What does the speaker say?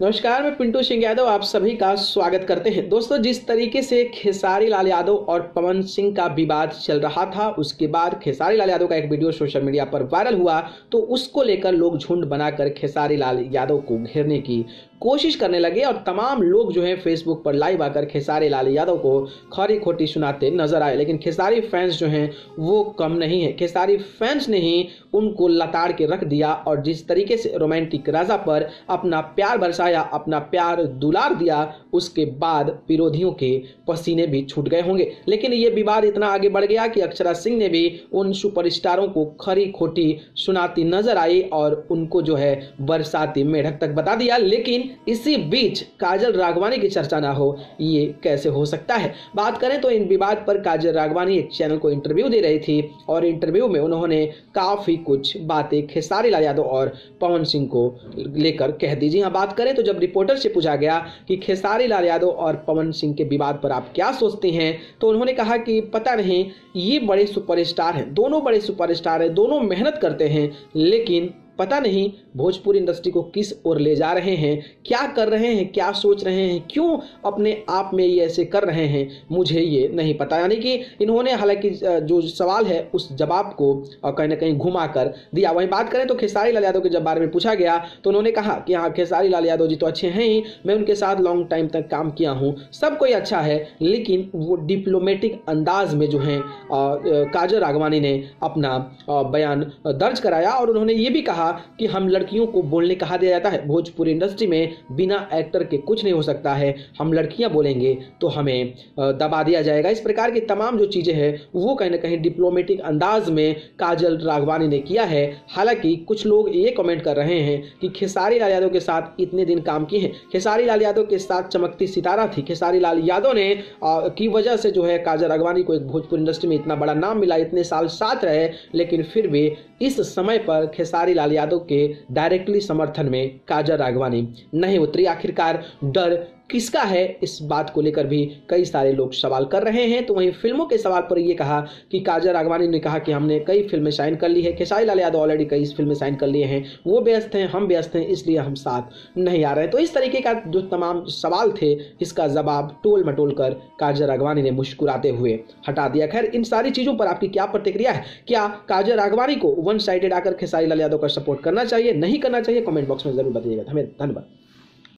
नमस्कार, मैं पिंटू सिंह यादव, आप सभी का स्वागत करते हैं। दोस्तों, जिस तरीके से खेसारी लाल यादव और पवन सिंह का विवाद चल रहा था, उसके बाद खेसारी लाल यादव का एक वीडियो सोशल मीडिया पर वायरल हुआ तो उसको लेकर लोग झुंड बनाकर खेसारी लाल यादव को घेरने की कोशिश करने लगे और तमाम लोग जो है फेसबुक पर लाइव आकर खेसारी लाल यादव को खरी खोटी सुनाते नज़र आए। लेकिन खेसारी फैंस जो हैं, वो कम नहीं है। खेसारी फैंस ने ही उनको लताड़ के रख दिया और जिस तरीके से रोमांटिक राजा पर अपना प्यार बरसाया अपना प्यार दुलार दिया, उसके बाद विरोधियों के पसीने भी छूट गए होंगे। लेकिन ये विवाद इतना आगे बढ़ गया कि अक्षरा सिंह ने भी उन सुपरस्टारों को खरी खोटी सुनाती नज़र आई और उनको जो है बरसाती मेढक तक बता दिया। लेकिन इसी बीच काजल राघवानी की चर्चा ना हो, ये कैसे हो सकता है? बात करें तो इन विवाद पर काजल राघवानी एक चैनल को इंटरव्यू दे रही थी और इंटरव्यू में उन्होंने काफ़ी कुछ बातें खेसारी लाल यादव और पवन सिंह को लेकर कह दी जी हाँ बात करें तो जब रिपोर्टर से पूछा गया कि खेसारी लाल यादव और पवन सिंह के विवाद पर आप क्या सोचते हैं तो उन्होंने कहा कि पता नहीं, ये बड़े सुपरस्टार हैं। दोनों बड़े सुपरस्टार हैं, दोनों मेहनत करते हैं, लेकिन पता नहीं भोजपुरी इंडस्ट्री को किस ओर ले जा रहे हैं, क्या कर रहे हैं, क्या सोच रहे हैं, क्यों अपने आप में ये ऐसे कर रहे हैं, मुझे ये नहीं पता। यानी कि इन्होंने हालाँकि जो सवाल है उस जवाब को कहीं ना कहीं घुमा कर दिया। वहीं बात करें तो खेसारी लाल यादव के जब बारे में पूछा गया तो उन्होंने कहा कि हाँ खेसारी लाल यादव जी तो अच्छे हैं ही, मैं उनके साथ लॉन्ग टाइम तक काम किया हूँ, सब कोई अच्छा है, लेकिन वो डिप्लोमेटिक अंदाज में जो है काजल राघवानी ने अपना बयान दर्ज कराया और उन्होंने ये भी कहा कि हम लड़कियों को बोलने कहा दिया जाता है। भोजपुरी इंडस्ट्री में बिना एक्टर के कुछ नहीं हो सकता है। हम लड़कियाँ बोलेंगे तो हमें दबा दिया जाएगा। इस प्रकार की तमाम जो चीज़ें हैं, वो कहीं ना कहीं डिप्लोमेटिक अंदाज में काजल राघवानी ने किया है। हालाँकि कुछ लोग ये कमेंट कर रहे हैं कि खेसारी लाल यादव के साथ इतने दिन काम किए हैं। खेसारी लाल यादव के साथ चमकती सितारा थी। खेसारी लाल यादव ने की वजह से जो है काजल राघवानी को एक भोजपुरी इंडस्ट्री में इतना बड़ा नाम मिला। इतने साल साथ रहे, लेकिन फिर भी इस समय पर खेसारी लाल यादव के डायरेक्टली समर्थन में काजल राघवानी नहीं उतरी आखिरकार डर किसका है? इस बात को लेकर भी कई सारे लोग सवाल कर रहे हैं। तो वहीं फ़िल्मों के सवाल पर यह कहा कि काजल राघवानी ने कहा कि हमने कई फ़िल्में साइन कर ली है। खेसारी लाल यादव ऑलरेडी कई फ़िल्में साइन कर लिए हैं। वो व्यस्त हैं, हम व्यस्त हैं, इसलिए हम साथ नहीं आ रहे। तो इस तरीके का जो तमाम सवाल थे, इसका जवाब टोल मटोल कर काजल राघवानी ने मुस्कुराते हुए हटा दिया। खैर, इन सारी चीज़ों पर आपकी क्या प्रतिक्रिया है? क्या काजल राघवानी को वन साइडेड आकर खेसारी लाल यादव का सपोर्ट करना चाहिए? नहीं करना चाहिए? कमेंट बॉक्स में ज़रूर बताइएगा। धन्यवाद।